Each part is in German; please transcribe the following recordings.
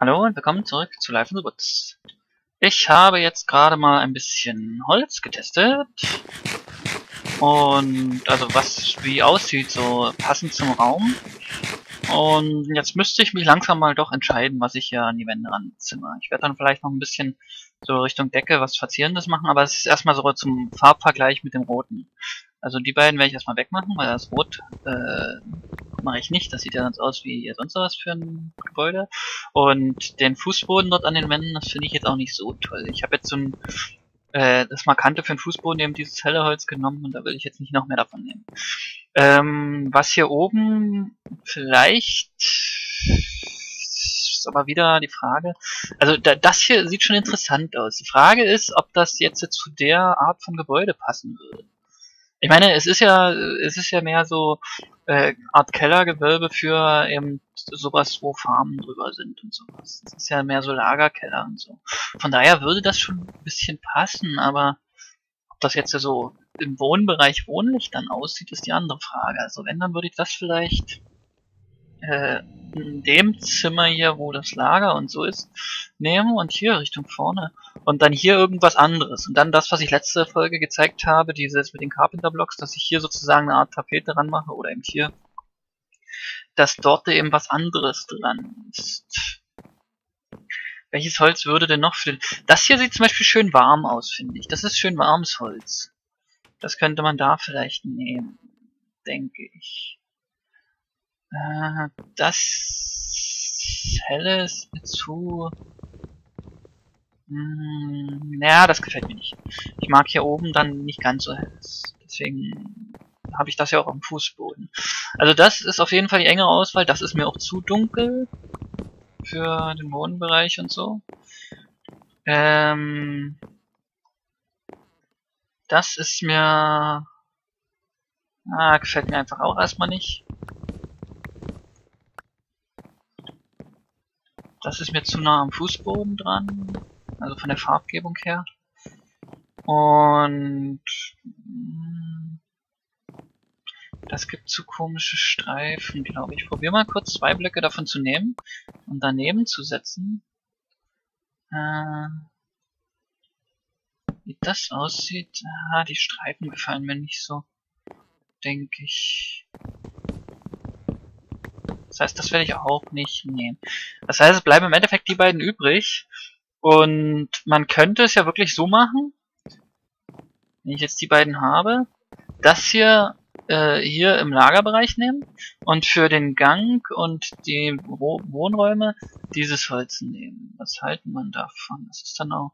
Hallo und willkommen zurück zu Life in the Woods. Ich habe jetzt gerade mal ein bisschen Holz getestet. Und also was wie aussieht, so passend zum Raum. Und jetzt müsste ich mich langsam mal doch entscheiden, was ich hier an die Wände ranzimmer. Ich werde dann vielleicht noch ein bisschen so Richtung Decke was Verzierendes machen, aber es ist erstmal so zum Farbvergleich mit dem Roten. Also die beiden werde ich erstmal wegmachen, weil das Rot äh, mache ich nicht. Das sieht ja ganz aus wie sonst was für ein Gebäude. Und den Fußboden dort an den Wänden, das finde ich jetzt auch nicht so toll. Ich habe jetzt so ein äh, das Markante für den Fußboden eben dieses helle Holz genommen und da will ich jetzt nicht noch mehr davon nehmen. Ähm, was hier oben vielleicht ist aber wieder die Frage. Also da, das hier sieht schon interessant aus. Die Frage ist, ob das jetzt zu der Art von Gebäude passen würde. Ich meine, es ist ja, es ist ja mehr so äh, Art Kellergewölbe für eben sowas, wo Farmen drüber sind und sowas. Es ist ja mehr so Lagerkeller und so. Von daher würde das schon ein bisschen passen, aber ob das jetzt so im Wohnbereich wohnlich dann aussieht, ist die andere Frage. Also wenn, dann würde ich das vielleicht äh, in dem Zimmer hier, wo das Lager und so ist, nehmen und hier Richtung vorne. Und dann hier irgendwas anderes. Und dann das, was ich letzte Folge gezeigt habe, dieses mit den Carpenter-Blocks, dass ich hier sozusagen eine Art Tapete dran mache oder eben hier, dass dort eben was anderes dran ist. Welches Holz würde denn noch für den... Das hier sieht zum Beispiel schön warm aus, finde ich. Das ist schön warmes Holz. Das könnte man da vielleicht nehmen, denke ich. Äh, das helle ist zu... Hm, ja, das gefällt mir nicht. Ich mag hier oben dann nicht ganz so helles. Deswegen habe ich das ja auch am Fußboden. Also das ist auf jeden Fall die engere Auswahl. Das ist mir auch zu dunkel für den Bodenbereich und so. Ähm, das ist mir... Ah, gefällt mir einfach auch erstmal nicht. Das ist mir zu nah am Fußboden dran. Also von der Farbgebung her. Und hm, das gibt zu komische Streifen, glaube ich. Ich probiere mal kurz zwei Blöcke davon zu nehmen und daneben zu setzen. Äh, wie das aussieht. Ah, die Streifen gefallen mir nicht so. Denke ich. Das heißt, das werde ich auch nicht nehmen. Das heißt, es bleiben im Endeffekt die beiden übrig. Und man könnte es ja wirklich so machen, wenn ich jetzt die beiden habe, das hier äh, hier im Lagerbereich nehmen und für den Gang und die Wohnräume dieses Holz nehmen. Was halten man davon? Das ist dann auch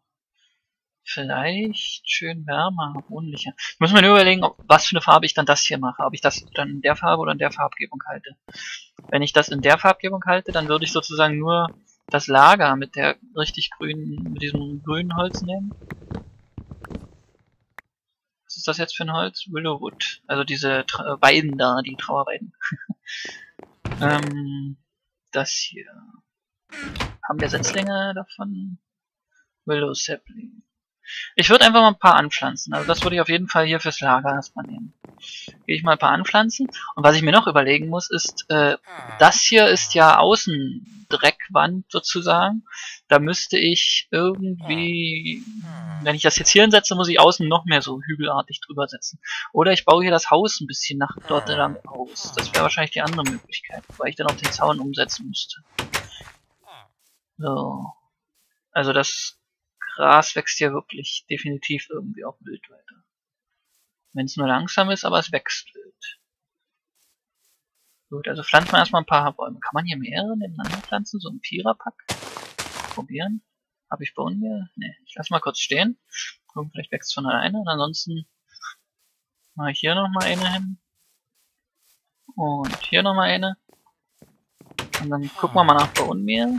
vielleicht schön wärmer, wohnlicher. Ich muss mir nur überlegen, was für eine Farbe ich dann das hier mache. Ob ich das dann in der Farbe oder in der Farbgebung halte. Wenn ich das in der Farbgebung halte, dann würde ich sozusagen nur das Lager mit der richtig grünen, mit diesem grünen Holz nehmen. Was ist das jetzt für ein Holz? Willowwood. Also diese Tra Weiden da, die Trauerweiden. ähm, das hier. Haben wir Setzlinge davon? Willow Sapling. Ich würde einfach mal ein paar anpflanzen. Also das würde ich auf jeden Fall hier fürs Lager erstmal nehmen. Gehe ich mal ein paar anpflanzen. Und was ich mir noch überlegen muss, ist, äh, das hier ist ja Außendreckwand sozusagen. Da müsste ich irgendwie, wenn ich das jetzt hier hinsetze, muss ich außen noch mehr so hügelartig drüber setzen. Oder ich baue hier das Haus ein bisschen nach dort lang aus. Das wäre wahrscheinlich die andere Möglichkeit, weil ich dann auch den Zaun umsetzen müsste. So. Also das Gras wächst ja wirklich definitiv irgendwie auch wild weiter. Wenn es nur langsam ist, aber es wächst wild. Gut, also pflanzen wir erstmal ein paar Bäume. Kann man hier mehrere nebeneinander pflanzen? So ein Viererpack? Probieren. Habe ich Bauen hier? Ne, ich lasse mal kurz stehen. Gucken, vielleicht wächst von alleine. Und ansonsten mache ich hier nochmal eine hin. Und hier nochmal eine. Und dann gucken wir mal nach Baummehl.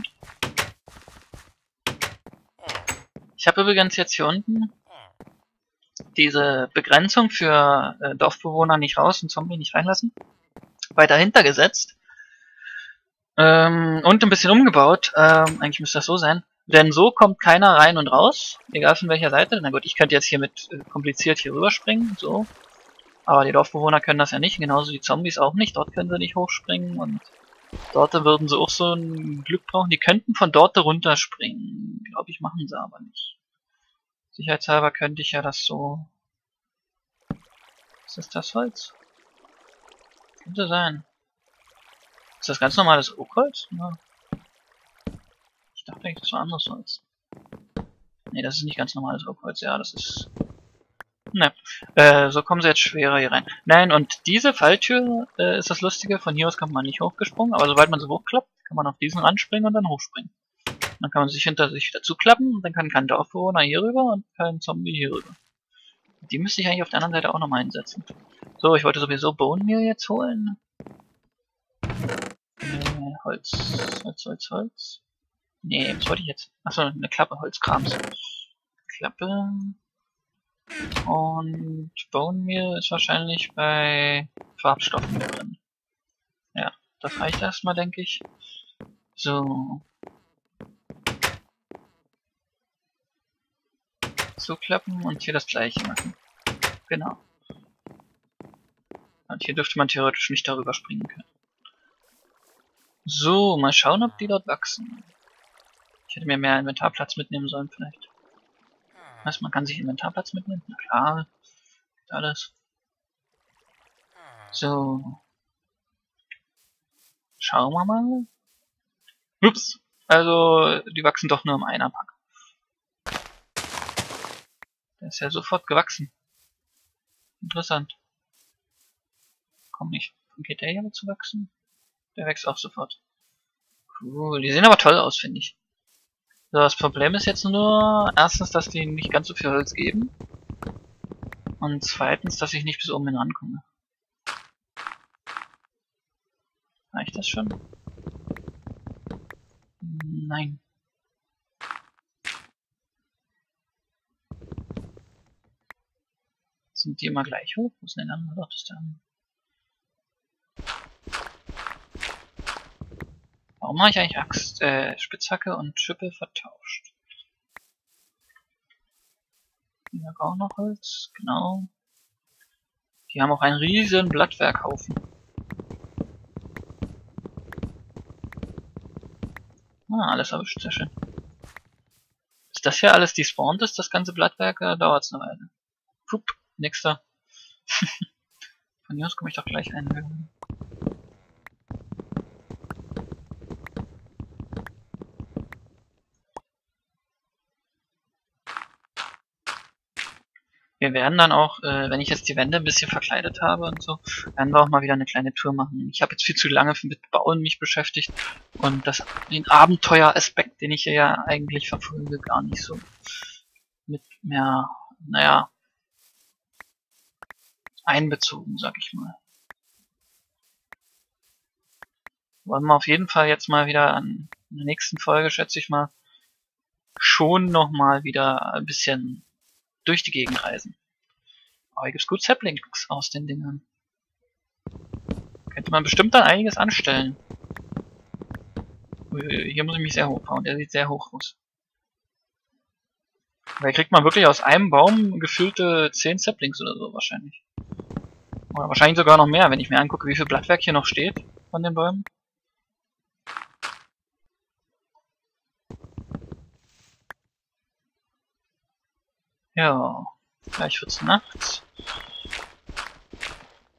Ich habe übrigens jetzt hier unten diese Begrenzung für äh, Dorfbewohner nicht raus und Zombie nicht reinlassen. Weiter dahinter gesetzt. Ähm, und ein bisschen umgebaut. Ähm, eigentlich müsste das so sein. Denn so kommt keiner rein und raus. Egal von welcher Seite. Na gut, ich könnte jetzt hier mit äh, kompliziert hier rüberspringen. So. Aber die Dorfbewohner können das ja nicht. Genauso die Zombies auch nicht. Dort können sie nicht hochspringen. Und Dort würden sie auch so ein Glück brauchen. Die könnten von dort runterspringen. Glaube ich, machen sie aber nicht. Sicherheitshalber könnte ich ja das so... Ist das das Holz? Könnte sein. Ist das ganz normales Oakholz? Ja. Ich dachte eigentlich, das war anderes Holz. Ne, das ist nicht ganz normales Oakholz. Ja, das ist Ne, äh, so kommen sie jetzt schwerer hier rein. Nein, und diese Falltür äh, ist das Lustige, von hier aus kommt man nicht hochgesprungen, aber sobald man sie hochklappt, kann man auf diesen Rand springen und dann hochspringen. Dann kann man sich hinter sich dazu klappen und dann kann kein Dorfbewohner hier rüber und kein Zombie hier rüber. Die müsste ich eigentlich auf der anderen Seite auch nochmal einsetzen. So, ich wollte sowieso Bone Meal jetzt holen. Äh, Holz, Holz, Holz, Holz. Nee, was wollte ich jetzt? Achso, eine Klappe, Holzkrams. Klappe. Und Bone Meal ist wahrscheinlich bei Farbstoffen drin. Ja, das reicht erstmal, denke ich. So. Zuklappen und hier das gleiche machen. Genau. Und hier dürfte man theoretisch nicht darüber springen können. So, mal schauen, ob die dort wachsen. Ich hätte mir mehr Inventarplatz mitnehmen sollen vielleicht. Was, man kann sich Inventarplatz mitnehmen? Na klar. Alles. So. Schauen wir mal. Ups. Also, die wachsen doch nur im Einerpack. Der ist ja sofort gewachsen. Interessant. Komm nicht. Geht der hier mit zu wachsen? Der wächst auch sofort. Cool. Die sehen aber toll aus, finde ich. Das Problem ist jetzt nur, erstens, dass die nicht ganz so viel Holz geben. Und zweitens, dass ich nicht bis oben hin rankomme. Reicht das schon? Nein. Sind die immer gleich hoch? Wo ist denn der andere? Doch, das ist der andere. Warum mache ich eigentlich Axt, äh, Spitzhacke und Schippe vertauscht? Hier haben auch noch Holz, genau. Die haben auch einen riesen Blattwerkhaufen. Ah, alles erwischt, sehr schön. Ist das hier alles despawned ist, das ganze Blattwerk, äh, dauert es eine Weile. Pup, nächster. Von hier aus komme ich doch gleich ein. Wir werden dann auch, äh, wenn ich jetzt die Wände ein bisschen verkleidet habe und so, werden wir auch mal wieder eine kleine Tour machen. Ich habe jetzt viel zu lange mit Bauen mich beschäftigt und das, den Abenteueraspekt, den ich hier ja eigentlich verfolge, gar nicht so mit mehr, naja, einbezogen, sag ich mal. Wollen wir auf jeden Fall jetzt mal wieder an der nächsten Folge, schätze ich mal, schon nochmal wieder ein bisschen durch die Gegend reisen. Aber hier gibt's gut Saplings aus den Dingern. Könnte man bestimmt dann einiges anstellen. Hier muss ich mich sehr hochbauen, der sieht sehr hoch aus. Weil kriegt man wirklich aus einem Baum gefüllte 10 Saplings oder so wahrscheinlich. Oder wahrscheinlich sogar noch mehr, wenn ich mir angucke, wie viel Blattwerk hier noch steht von den Bäumen. Ja, gleich wird's Nacht.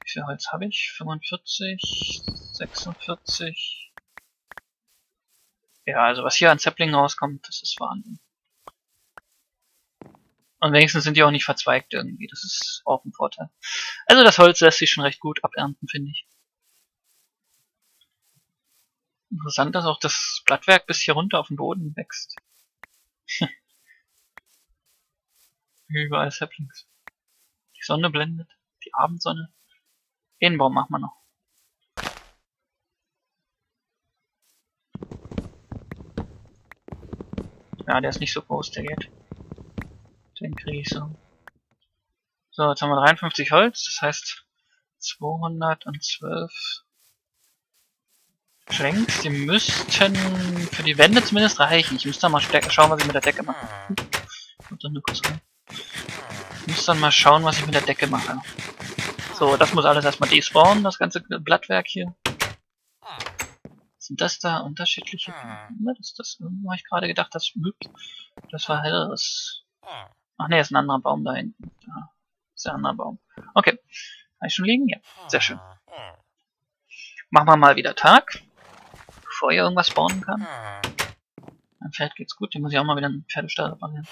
Wie viel Holz habe ich? 45, 46. Ja, also was hier an Zeppelin rauskommt, das ist Wahnsinn. Und wenigstens sind die auch nicht verzweigt irgendwie. Das ist auch ein Vorteil. Also das Holz lässt sich schon recht gut abernten, finde ich. Interessant, dass auch das Blattwerk bis hier runter auf den Boden wächst. Überall Saplings. Die Sonne blendet. Die Abendsonne. Den Baum machen wir noch. Ja, der ist nicht so groß, der geht. Den kriege ich so. So, jetzt haben wir 53 Holz, das heißt 212 Planks, die müssten für die Wände zumindest reichen. Ich müsste mal schauen, was ich mit der Decke mache. Und dann nur kurz rein. Ich muss dann mal schauen, was ich mit der Decke mache. So, das muss alles erstmal despawnen, das ganze Blattwerk hier. Sind das da unterschiedliche... Ne, das, das habe ich gerade gedacht, das, das war helleres. Ach ne, ist ein anderer Baum da hinten. Da ist der andere Baum. Okay. Kann ich schon liegen? Ja. Sehr schön. Machen wir mal wieder Tag. Bevor ihr irgendwas bauen kann. Mein Pferd geht's gut. Den muss ich auch mal wieder einen Pferdestall reparieren.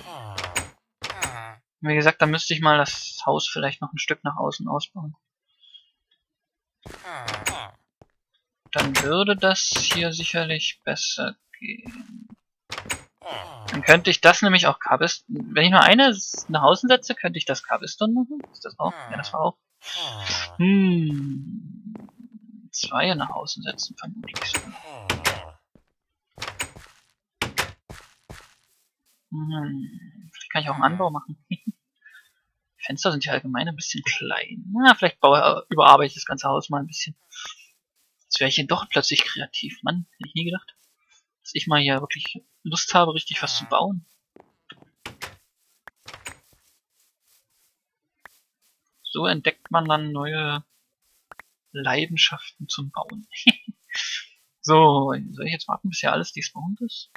Wie gesagt, da müsste ich mal das Haus vielleicht noch ein Stück nach außen ausbauen. Dann würde das hier sicherlich besser gehen. Dann könnte ich das nämlich auch Cobblestone... Wenn ich nur eine nach außen setze, könnte ich das Cobblestone machen. Ist das auch? Ja, das war auch. Hm. Zwei nach außen setzen, vermutlich so. Hm. Vielleicht kann ich auch einen Anbau machen. Fenster sind ja allgemein ein bisschen klein. Na, vielleicht baue, überarbeite ich das ganze Haus mal ein bisschen. Jetzt wäre ich hier doch plötzlich kreativ. Mann, hätte ich nie gedacht. Dass ich mal hier wirklich Lust habe, richtig was zu bauen. So entdeckt man dann neue Leidenschaften zum Bauen. so, soll ich jetzt warten, bis hier alles despawned ist?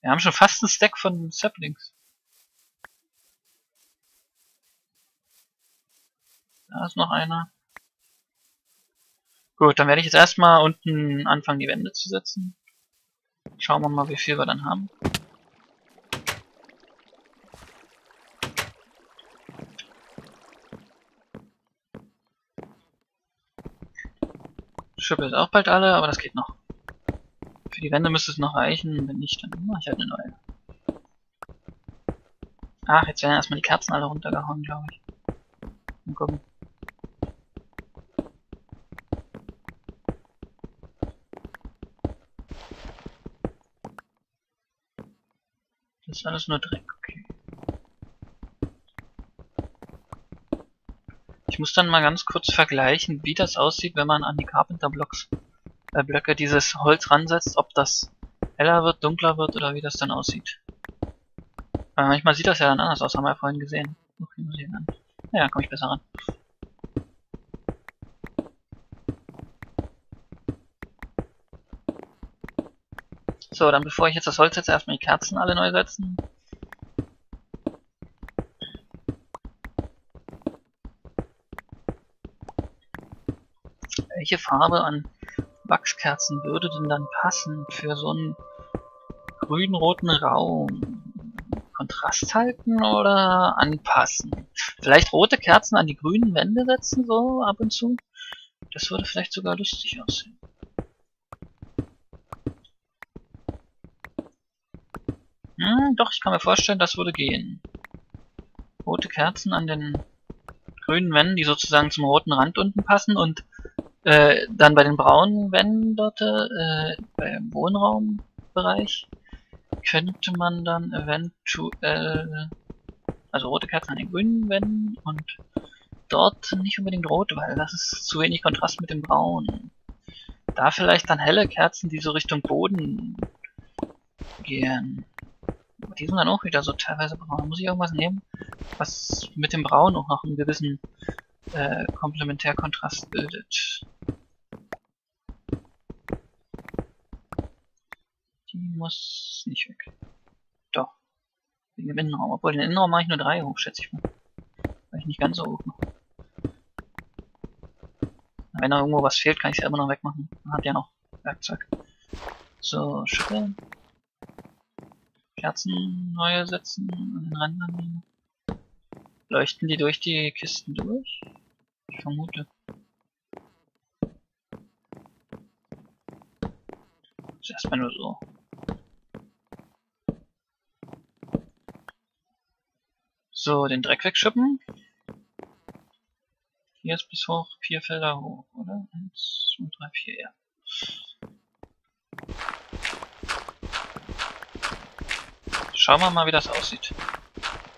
Wir haben schon fast ein Stack von Saplings. Da ist noch einer. Gut, dann werde ich jetzt erstmal unten anfangen, die Wände zu setzen. Schauen wir mal, wie viel wir dann haben. Schippe ist auch bald alle, aber das geht noch. Für die Wände müsste es noch reichen, wenn nicht, dann mache ich halt eine neue. Ach, jetzt werden erstmal die Kerzen alle runtergehauen, glaube ich. Mal gucken. Das ist alles nur Dreck, okay. Ich muss dann mal ganz kurz vergleichen, wie das aussieht, wenn man an die Carpenter Blocks äh, Blöcke dieses Holz ransetzt, ob das heller wird, dunkler wird oder wie das dann aussieht. Weil manchmal sieht das ja dann anders aus, haben wir ja vorhin gesehen. Okay, muss ich an. Ja, komme ich besser ran. So, dann bevor ich jetzt das Holz setze, erstmal die Kerzen alle neu setzen. Welche Farbe an Wachskerzen würde denn dann passen für so einen grün-roten Raum? Kontrast halten oder anpassen? Vielleicht rote Kerzen an die grünen Wände setzen, so ab und zu? Das würde vielleicht sogar lustig aussehen. Hm, doch, ich kann mir vorstellen, das würde gehen. Rote Kerzen an den grünen Wänden, die sozusagen zum roten Rand unten passen und äh, dann bei den braunen Wänden dort, äh, beim Wohnraumbereich, könnte man dann eventuell, also rote Kerzen an den grünen Wänden und dort nicht unbedingt rot, weil das ist zu wenig Kontrast mit dem Braun. Da vielleicht dann helle Kerzen, die so Richtung Boden gehen. Aber die sind dann auch wieder so teilweise braun. Muss ich irgendwas nehmen, was mit dem Braun auch noch einen gewissen äh, Komplementärkontrast bildet. Die muss nicht weg. Doch. Wegen dem Innenraum. Obwohl, den Innenraum mache ich nur drei hoch, schätze ich mal. Weil ich nicht ganz so hoch mache. Wenn da irgendwo was fehlt, kann ich es ja immer noch wegmachen. Man hat ja noch Werkzeug. So, schütteln. Kerzen neue setzen an den Rändern. Leuchten die durch die Kisten durch? Ich vermute. Ist erstmal nur so. So, den Dreck wegschippen. Hier ist bis hoch vier Felder hoch, oder? Eins, zwei, drei, vier, ja. Schauen wir mal, wie das aussieht.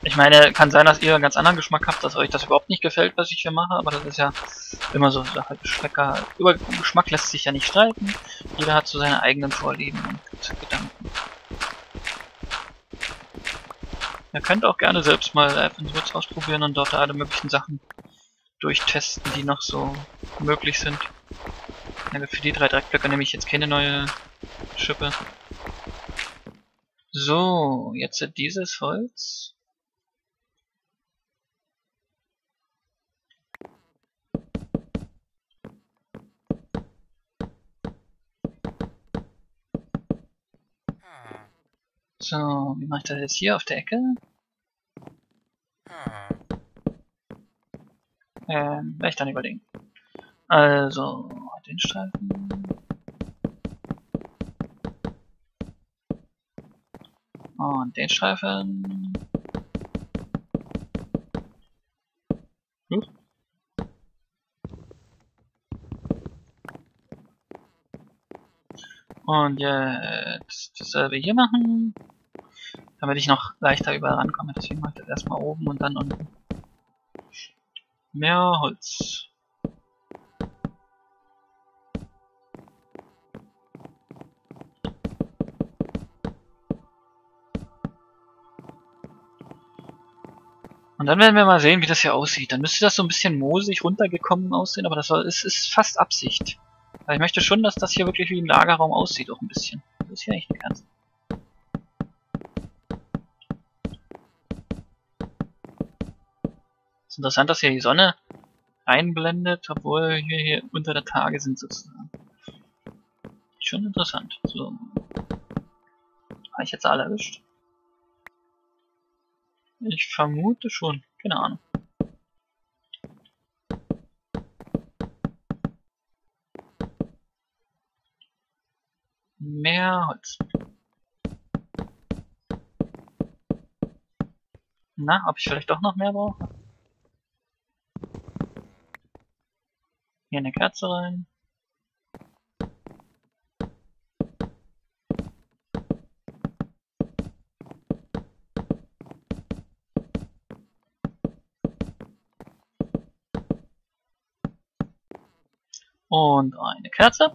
Ich meine, kann sein, dass ihr einen ganz anderen Geschmack habt, dass euch das überhaupt nicht gefällt, was ich hier mache, aber das ist ja immer so Sache. Geschmäcker, über Geschmack lässt sich ja nicht streiten. Jeder hat so seine eigenen Vorlieben und Gedanken. Ihr könnt auch gerne selbst mal Woods ausprobieren und dort alle möglichen Sachen durchtesten, die noch so möglich sind. Für die drei Dreckblöcke nehme ich jetzt keine neue Schippe. So, jetzt dieses Holz. So, wie mache ich das jetzt hier auf der Ecke? Ähm, werde ich dann überlegen. Also, den Streifen. Und den Streifen. Hm? Und jetzt dasselbe hier machen damit ich noch leichter überall rankomme. Deswegen mache ich das erstmal oben und dann unten. Mehr Holz. Und dann werden wir mal sehen, wie das hier aussieht. Dann müsste das so ein bisschen moosig runtergekommen aussehen, aber das ist, ist fast Absicht. Weil ich möchte schon, dass das hier wirklich wie ein Lagerraum aussieht, auch ein bisschen. Das ist hier echt nicht ganz. ist interessant, dass hier die Sonne einblendet, obwohl wir hier unter der Tage sind sozusagen. Schon interessant. So. Habe ich jetzt alle erwischt? Ich vermute schon. Keine Ahnung. Mehr Holz. Na, ob ich vielleicht doch noch mehr brauche? Hier eine Kerze rein. Und eine Kerze.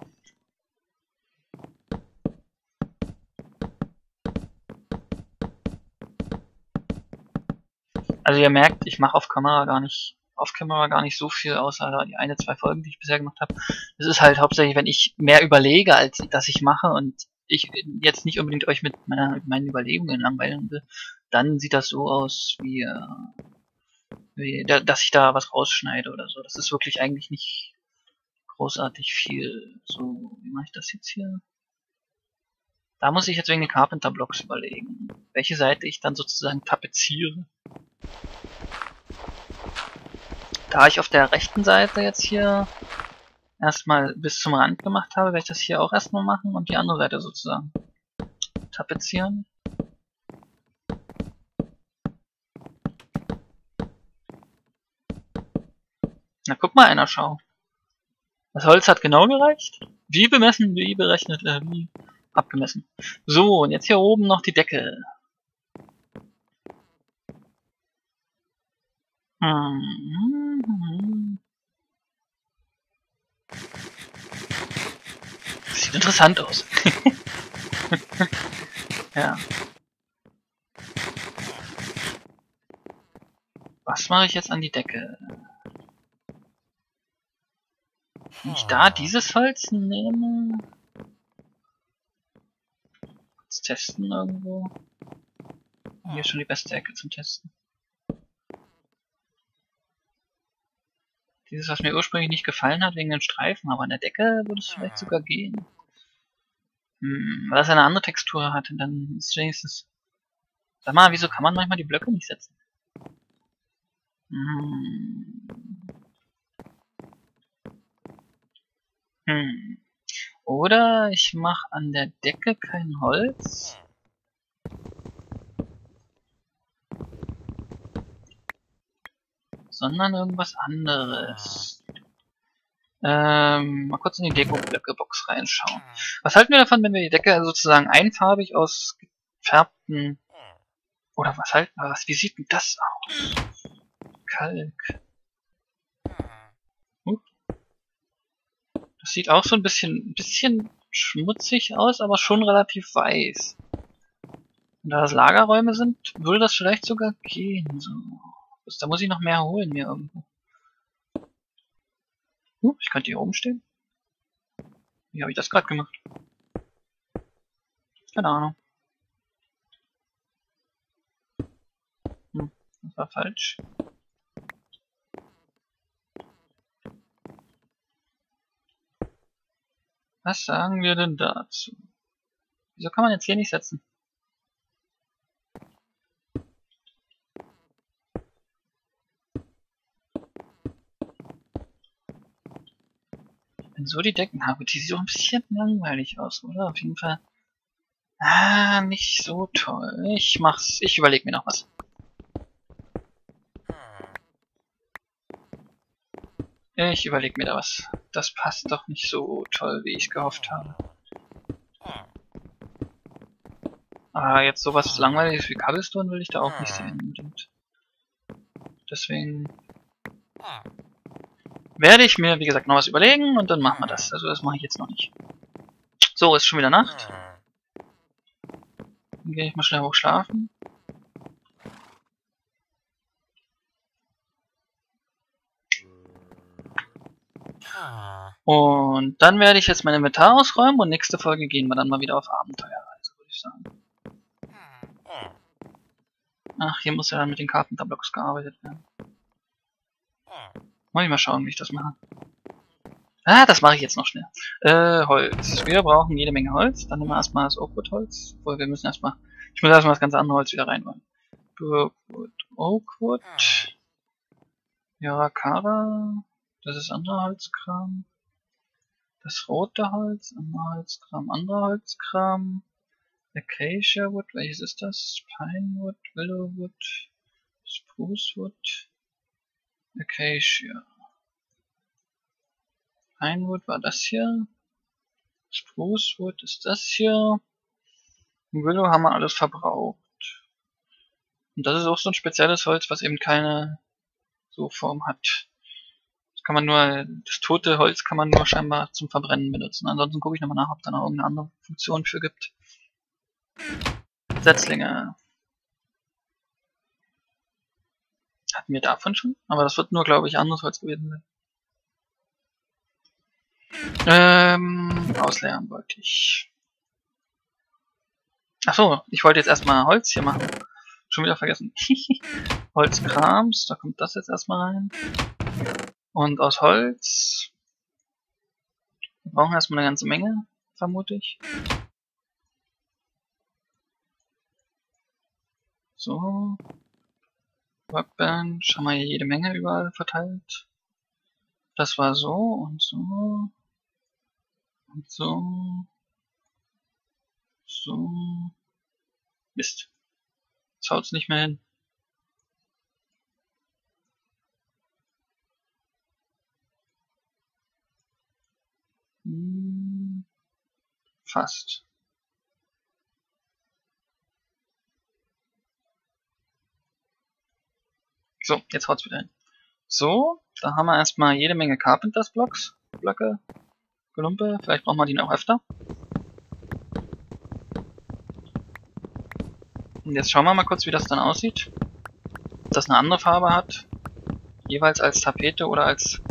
Also ihr merkt, ich mache auf Kamera gar nicht auf Kamera gar nicht so viel, außer die eine, zwei Folgen, die ich bisher gemacht habe. Es ist halt hauptsächlich, wenn ich mehr überlege, als dass ich mache und ich jetzt nicht unbedingt euch mit, meiner, meinen Überlegungen langweilen will, dann sieht das so aus, wie, äh, wie da, dass ich da was rausschneide oder so. Das ist wirklich eigentlich nicht großartig viel. So, wie mache ich das jetzt hier? Da muss ich jetzt wegen den Carpenter Blocks überlegen, welche Seite ich dann sozusagen tapeziere. Da ich auf der rechten Seite jetzt hier erstmal bis zum Rand gemacht habe, werde ich das hier auch erstmal machen und die andere Seite sozusagen tapezieren. Na guck mal einer, schau. Das Holz hat genau gereicht. Wie bemessen, wie berechnet, äh, wie abgemessen. So, und jetzt hier oben noch die Decke. Mhm. Sieht interessant aus. ja. Was mache ich jetzt an die Decke? Wenn ich da dieses Holz nehme? Kurz testen irgendwo. Hier ist schon die beste Ecke zum Testen. Dieses, was mir ursprünglich nicht gefallen hat, wegen den Streifen, aber an der Decke würde es vielleicht sogar gehen. Hm, weil das eine andere Textur hat, und dann ist wenigstens... Sag mal, wieso kann man manchmal die Blöcke nicht setzen? Hm. Hm. Oder ich mache an der Decke kein Holz. sondern irgendwas anderes. Ähm, mal kurz in die Deko-Blöcke-Box reinschauen. Was halten wir davon, wenn wir die Decke sozusagen einfarbig aus gefärbten... Oder was halten wir? Was, wie sieht denn das aus? Kalk. Das sieht auch so ein bisschen, ein bisschen schmutzig aus, aber schon relativ weiß. Und da das Lagerräume sind, würde das vielleicht sogar gehen. So. Da muss ich noch mehr holen mir irgendwo. Uh, ich könnte hier oben stehen. Wie habe ich das gerade gemacht? Keine Ahnung. Hm, das war falsch. Was sagen wir denn dazu? Wieso kann man jetzt hier nicht setzen? Wenn so die Decken habe, die sieht doch ein bisschen langweilig aus, oder? Auf jeden Fall. Ah, nicht so toll. Ich mach's. Ich überleg mir noch was. Ich überleg mir da was. Das passt doch nicht so toll, wie ich gehofft habe. Aber jetzt sowas langweiliges wie Cobblestone will ich da auch nicht sehen unbedingt. Deswegen werde ich mir, wie gesagt, noch was überlegen und dann machen wir das. Also das mache ich jetzt noch nicht. So, ist schon wieder Nacht. Dann gehe ich mal schnell hoch schlafen. Und dann werde ich jetzt mein Inventar ausräumen und nächste Folge gehen wir dann mal wieder auf Abenteuerreise, würde ich sagen. Ach, hier muss ja dann mit den Carpenter-Blocks gearbeitet werden. Muss ich mal schauen, wie ich das mache. Ah, das mache ich jetzt noch schnell. Äh, Holz. Wir brauchen jede Menge Holz. Dann nehmen wir erstmal das Oakwood-Holz. Obwohl, wir müssen erstmal... Ich muss erstmal das ganze andere Holz wieder reinräumen. Oakwood. Oakwood. Yarakara. Das ist anderer Holzkram. Das rote Holz, anderer Holzkram, anderer Holzkram. Acacia Wood, welches ist das? Pinewood, Willowwood, Sprucewood, Acacia. Pinewood war das hier. Sprucewood ist das hier. Willow haben wir alles verbraucht. Und das ist auch so ein spezielles Holz, was eben keine so Form hat kann man nur, das tote Holz kann man nur scheinbar zum Verbrennen benutzen. Ansonsten gucke ich nochmal nach, ob da noch irgendeine andere Funktion für gibt. Setzlinge. Hatten wir davon schon? Aber das wird nur, glaube ich, anderes Holz gewesen sein. Ähm, ausleeren wollte ich. Achso, ich wollte jetzt erstmal Holz hier machen. Schon wieder vergessen. Holzkrams, da kommt das jetzt erstmal rein. Und aus Holz. Wir brauchen erstmal eine ganze Menge, vermute ich. So. Workbench haben wir hier jede Menge überall verteilt. Das war so und so. Und so. So. Mist. Jetzt haut's nicht mehr hin. Fast. So, jetzt haut's wieder hin. So, da haben wir erstmal jede Menge Carpenters Blocks, Blöcke, Gelumpe, vielleicht brauchen wir die noch öfter. Und jetzt schauen wir mal kurz, wie das dann aussieht. Ob das eine andere Farbe hat, jeweils als Tapete oder als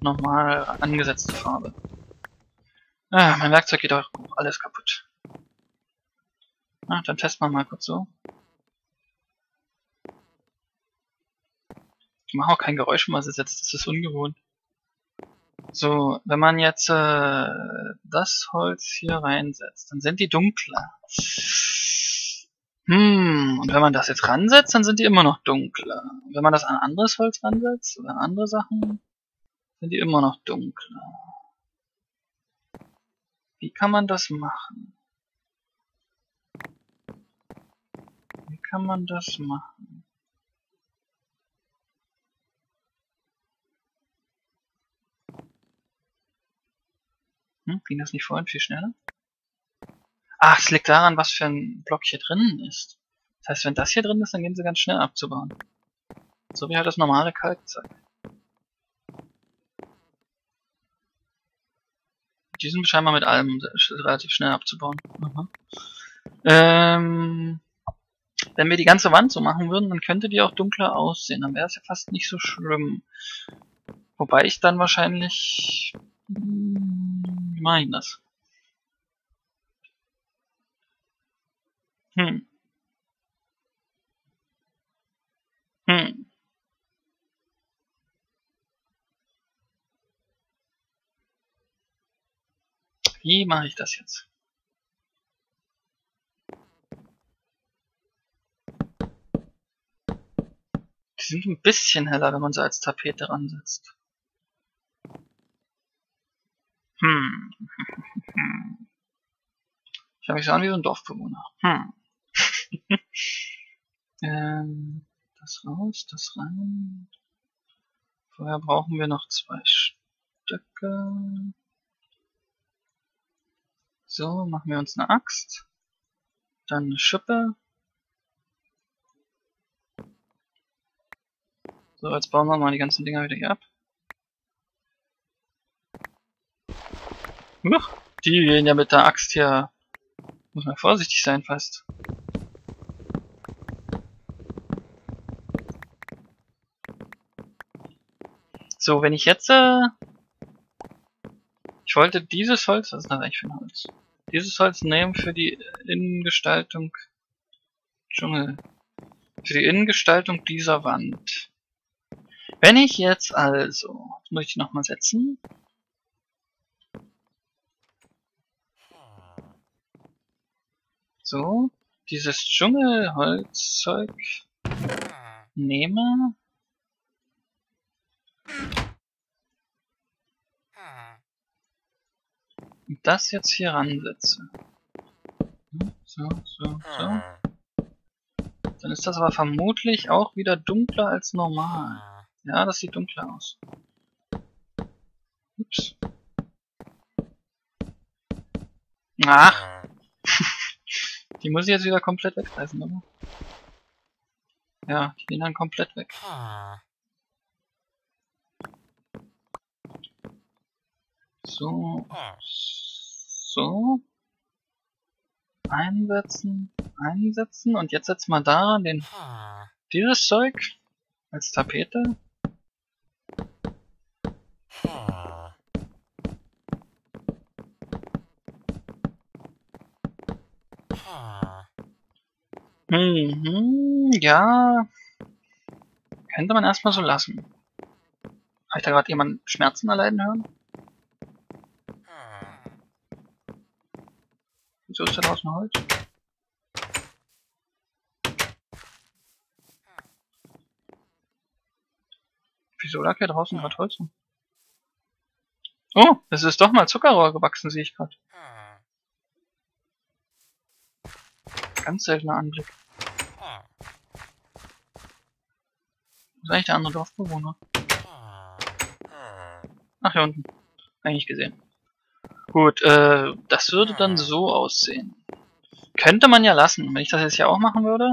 normal angesetzte Farbe. Ah, mein Werkzeug geht auch alles kaputt. Na, dann testen wir mal kurz so. Ich mache auch kein Geräusch, wenn man es setzt, das ist ungewohnt. So, wenn man jetzt äh, das Holz hier reinsetzt, dann sind die dunkler. Hm, und wenn man das jetzt ransetzt, dann sind die immer noch dunkler. Und wenn man das an anderes Holz ransetzt oder an andere Sachen, sind die immer noch dunkler. Wie kann man das machen? Wie kann man das machen? Hm, ging das nicht vorhin viel schneller? Ach, es liegt daran, was für ein Block hier drin ist. Das heißt, wenn das hier drin ist, dann gehen sie ganz schnell abzubauen. So wie halt das normale Kalkzeug. Die sind scheinbar mit allem relativ schnell abzubauen. Mhm. Ähm, wenn wir die ganze Wand so machen würden, dann könnte die auch dunkler aussehen. Dann wäre es ja fast nicht so schlimm. Wobei ich dann wahrscheinlich... Hm, Wie mache ich das? Hm. Hm. Wie mache ich das jetzt? Die sind ein bisschen heller, wenn man sie als Tapete ransetzt. Hm. Ich habe mich so an wie so ein Dorfbewohner. Hm. ähm, das raus, das rein. Vorher brauchen wir noch zwei Stöcke. So, machen wir uns eine Axt. Dann eine Schippe. So, jetzt bauen wir mal die ganzen Dinger wieder hier ab. Huch, die gehen ja mit der Axt hier. Muss man vorsichtig sein fast. So, wenn ich jetzt... Äh, ich wollte dieses Holz... Was ist das eigentlich für ein Holz? Dieses Holz nehmen für die Innengestaltung... Dschungel. Für die Innengestaltung dieser Wand. Wenn ich jetzt also... Das muss ich nochmal setzen. So, dieses Dschungelholzzeug nehme. Das jetzt hier ransetze. So, so, so. Dann ist das aber vermutlich auch wieder dunkler als normal. Ja, das sieht dunkler aus. Ups. Ach. Die muss ich jetzt wieder komplett wegreißen, oder? Ja, die gehen dann komplett weg. So. So. Einsetzen. Einsetzen. Und jetzt setzen wir da den, dieses Zeug als Tapete. Mhm, ja. Könnte man erstmal so lassen. Habe ich da gerade jemanden Schmerzen erleiden hören? Wieso ist da draußen Holz? Wieso lag hier draußen gerade Holz? Oh, es ist doch mal Zuckerrohr gewachsen, sehe ich gerade. Ganz seltener Anblick. Wo ist eigentlich der andere Dorfbewohner? Ach, hier unten. Eigentlich gesehen. Gut, äh, das würde dann so aussehen. Könnte man ja lassen, wenn ich das jetzt hier auch machen würde.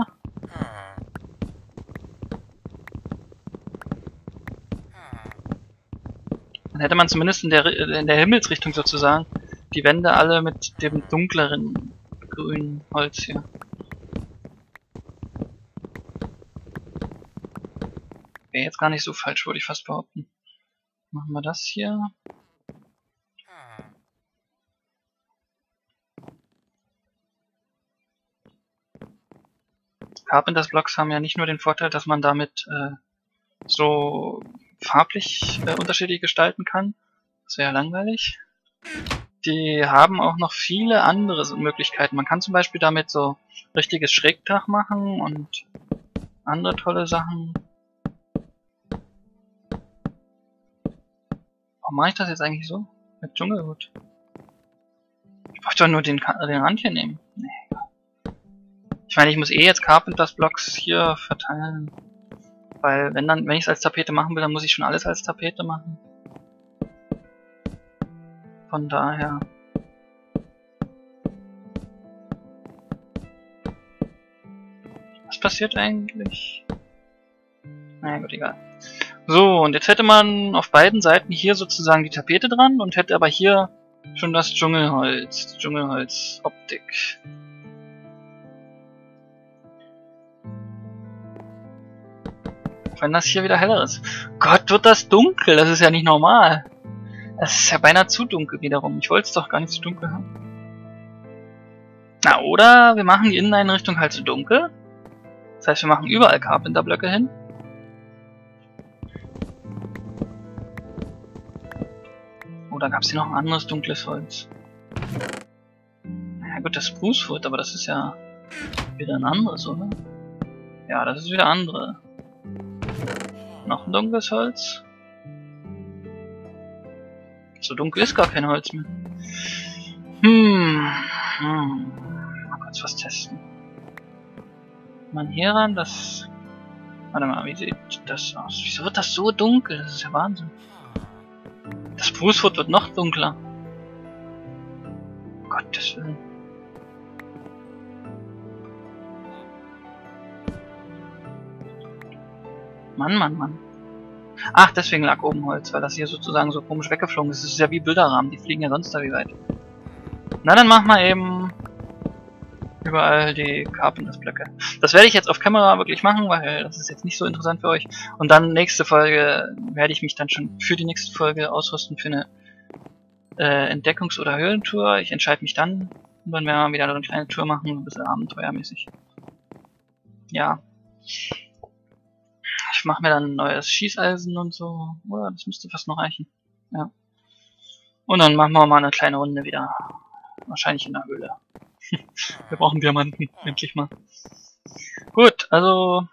Dann hätte man zumindest in der, in der Himmelsrichtung sozusagen die Wände alle mit dem dunkleren grünen Holz hier. Wäre jetzt gar nicht so falsch, würde ich fast behaupten. Machen wir das hier. Carpenters Blocks haben ja nicht nur den Vorteil, dass man damit äh, so farblich äh, unterschiedlich gestalten kann. Das wäre ja langweilig. Die haben auch noch viele andere Möglichkeiten. Man kann zum Beispiel damit so richtiges Schrägdach machen und andere tolle Sachen. Warum mache ich das jetzt eigentlich so? Mit Dschungelhut. Ich brauche doch nur den, den Rand hier nehmen. Nee. Ich meine, ich muss eh jetzt Carpenters Blocks hier verteilen. Weil wenn dann, wenn ich es als Tapete machen will, dann muss ich schon alles als Tapete machen. Von daher. Was passiert eigentlich? Naja gut, egal. So, und jetzt hätte man auf beiden Seiten hier sozusagen die Tapete dran und hätte aber hier schon das Dschungelholz, Dschungelholz-Optik. Wenn das hier wieder heller ist. Gott, wird das dunkel, das ist ja nicht normal. Es ist ja beinahe zu dunkel wiederum. Ich wollte es doch gar nicht zu dunkel haben. Na, oder wir machen die Inneneinrichtung halt zu dunkel. Das heißt, wir machen überall Carpenter-Blöcke hin. Oder gab es hier noch ein anderes dunkles Holz? Ja gut, das Sprucewood, aber das ist ja wieder ein anderes, oder? Ja, das ist wieder andere. Noch ein dunkles Holz. So dunkel ist gar kein Holz mehr. Hm. hm. Mal kurz was testen. Man hier ran, das... Warte mal, wie sieht das aus? Wieso wird das so dunkel? Das ist ja Wahnsinn. Das Sprucewood wird noch dunkler. Gottes Willen. Mann, Mann, Mann. Ach, deswegen lag oben Holz, weil das hier sozusagen so komisch weggeflogen ist. Das ist ja wie Bilderrahmen, die fliegen ja sonst da wie weit. Na, dann mach mal eben überall die Carpenters-Blöcke. Das werde ich jetzt auf Kamera wirklich machen, weil das ist jetzt nicht so interessant für euch. Und dann nächste Folge werde ich mich dann schon für die nächste Folge ausrüsten für eine äh, Entdeckungs- oder Höhlentour. Ich entscheide mich dann und dann werden wir wieder eine kleine Tour machen, ein bisschen abenteuermäßig. Ja. Ich mache mir dann ein neues Schießeisen und so. Oh, das müsste fast noch reichen. Ja. Und dann machen wir mal eine kleine Runde wieder. Wahrscheinlich in der Höhle. wir brauchen Diamanten, endlich mal. Gut, also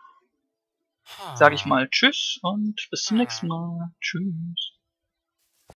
sage ich mal Tschüss und bis zum nächsten Mal. Tschüss.